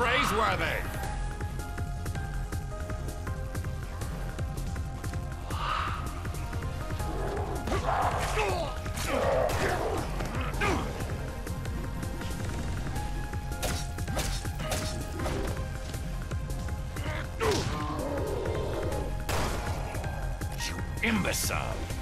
Praiseworthy! You imbecile!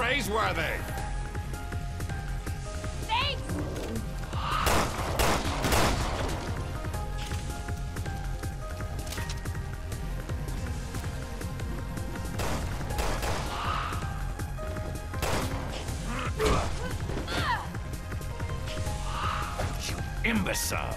Praiseworthy! Thanks! You imbecile!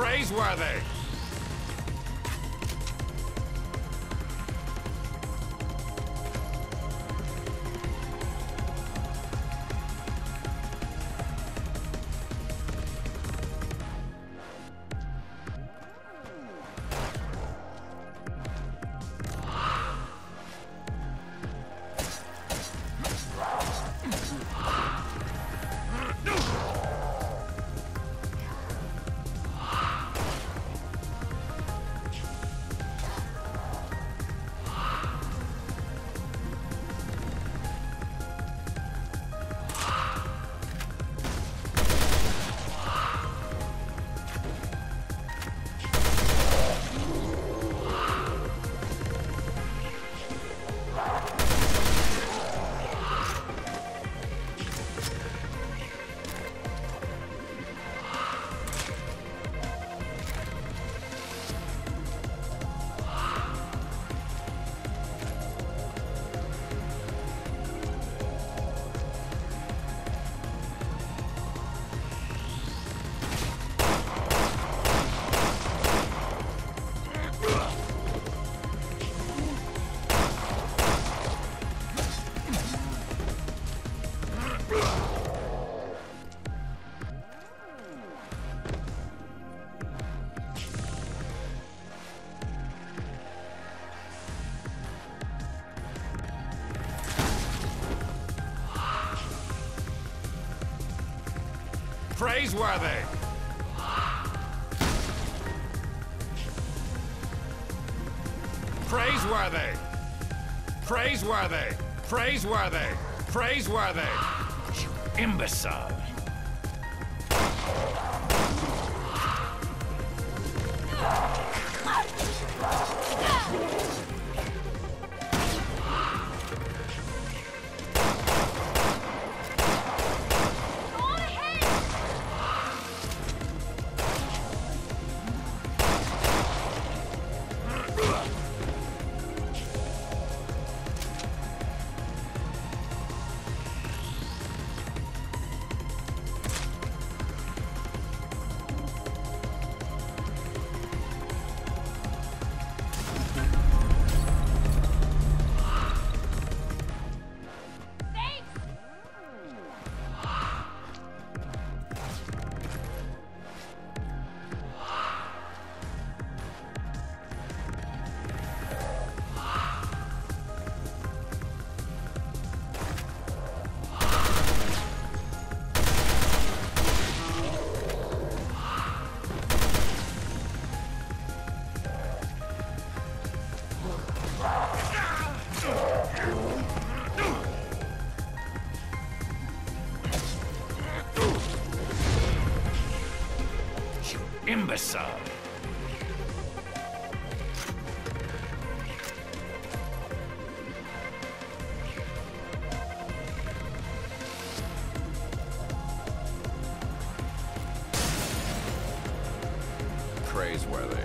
Praiseworthy! Praiseworthy! Praiseworthy! Praiseworthy! Praiseworthy! Praiseworthy! You imbecile! Imbecile. Praiseworthy.